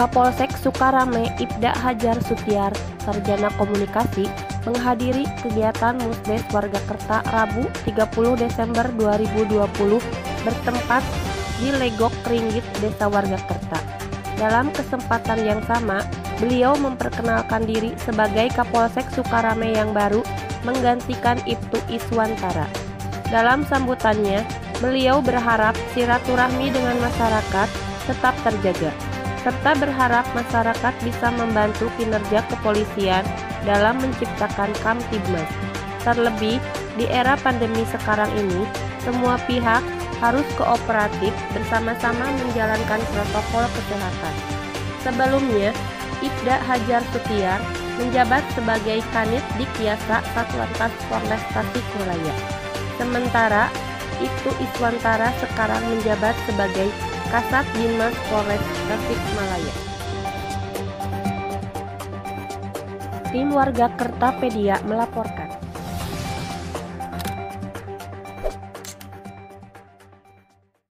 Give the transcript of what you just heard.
Kapolsek Sukarame Ibda Hajar Sutiar, Sarjana Komunikasi, menghadiri kegiatan Musdes Warga Kerta Rabu 30 Desember 2020 bertempat di Legok Ringgit Desa Warga Kerta. Dalam kesempatan yang sama, beliau memperkenalkan diri sebagai Kapolsek Sukarame yang baru menggantikan Ibtu Iswantara. Dalam sambutannya, beliau berharap silaturahmi dengan masyarakat tetap terjaga, serta berharap masyarakat bisa membantu kinerja kepolisian dalam menciptakan Kamtibmas. Terlebih, di era pandemi sekarang ini, semua pihak harus kooperatif bersama-sama menjalankan protokol kesehatan. Sebelumnya, Ibda Hajar Sutiar menjabat sebagai Kanit di Kiasa Satlantas Polres Tasikmalaya. Sementara itu Iswantara sekarang menjabat sebagai Kasat Dimas Polres Tasikmalaya. Tim warga Kertapedia melaporkan.